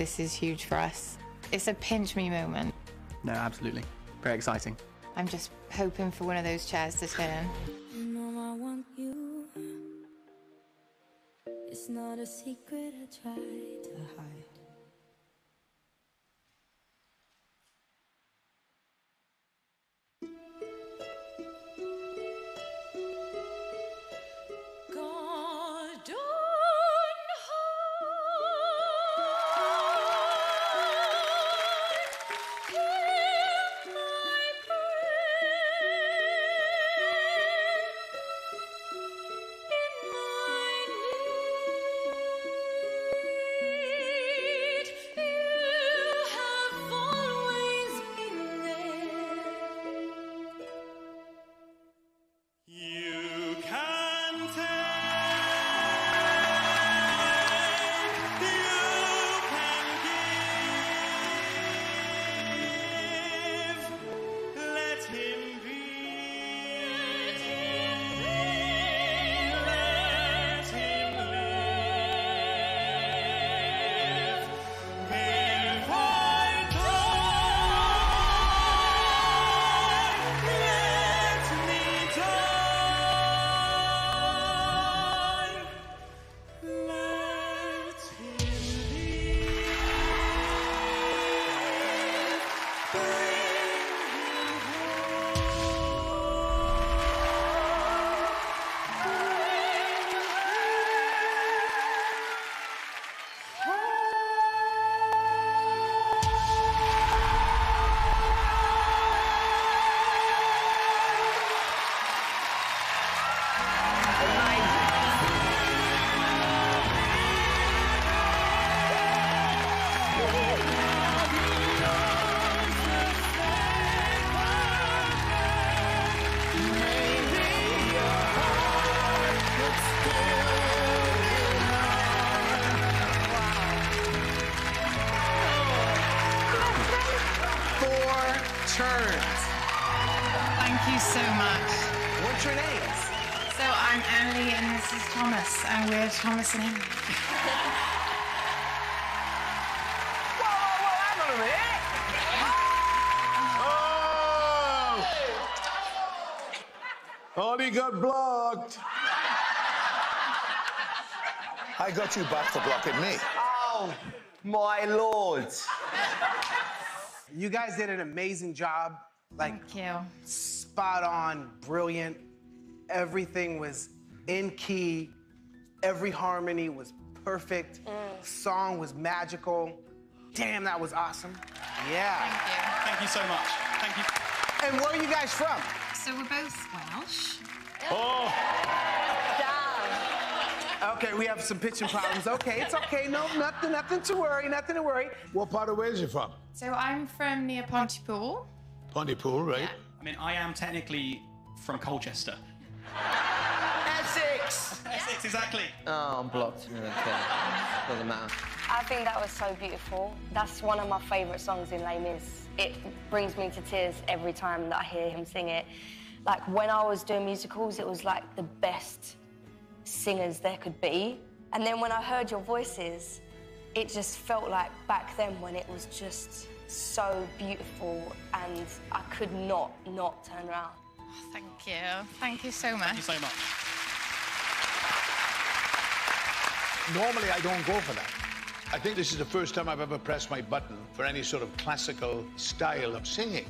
this is huge for us. It's a pinch me moment. No, absolutely. Very exciting. I'm just hoping for one of those chairs to turn. You know I want you. It's not a secret I try to hide. Four turns. Thank you so much. What's your names? So I'm Emilie and this is Thomas, and we're Thomas and Emilie. Whoa, whoa, whoa, hang on a minute. Oh! Only got blocked. I got you back for blocking me. Oh, my lord. You guys did an amazing job. Like, Thank you. spot on, brilliant. Everything was in key. Every harmony was perfect. Mm. Song was magical. Damn, that was awesome. Yeah. Thank you Thank you so much. Thank you. And where are you guys from? So we're both Welsh. Oh. Okay, we have some pitching problems. Okay, it's okay. No, nothing, nothing to worry, nothing to worry. What part of Wales you from? So I'm from near Pontypool. Pontypool, right? Yeah. I mean, I am technically from Colchester. Essex! Essex, exactly. Oh, I'm blocked. Okay. Doesn't matter. I think that was so beautiful. That's one of my favourite songs in Les Mis. It brings me to tears every time that I hear him sing it. Like when I was doing musicals, it was like the best singers there could be. And then when I heard your voices, it just felt like back then when it was just so beautiful and I could not not turn around. Oh, thank you. Thank you so much. Thank you so much. Normally, I don't go for that. I think this is the first time I've ever pressed my button for any sort of classical style of singing.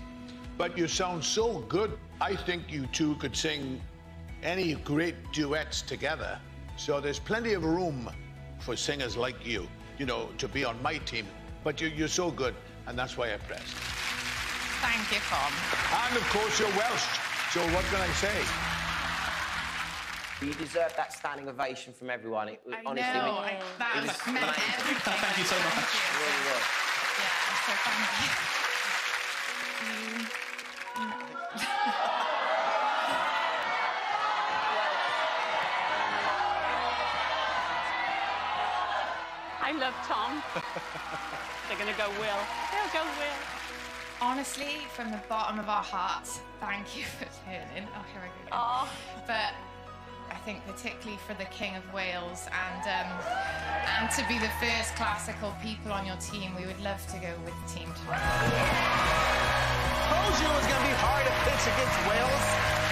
But you sound so good. I think you two could sing any great duets together. So there's plenty of room for singers like you, you know, to be on my team. But you, you're so good, and that's why I pressed. Thank you, Tom. And of course, you're Welsh. So what can I say? You deserve that standing ovation from everyone. It, I honestly, know. we- I, that it was meant amazing. everything. Thank you so much. Thank you. Really was. Yeah, so thank you. love Tom. They're gonna go Will. They'll go Will. Honestly, from the bottom of our hearts, thank you for turning. Oh, here I go. again. Oh, But I think particularly for the King of Wales and um, and to be the first classical people on your team, we would love to go with the Team Thomas. Told you it was going to be hard to pitch against Wales.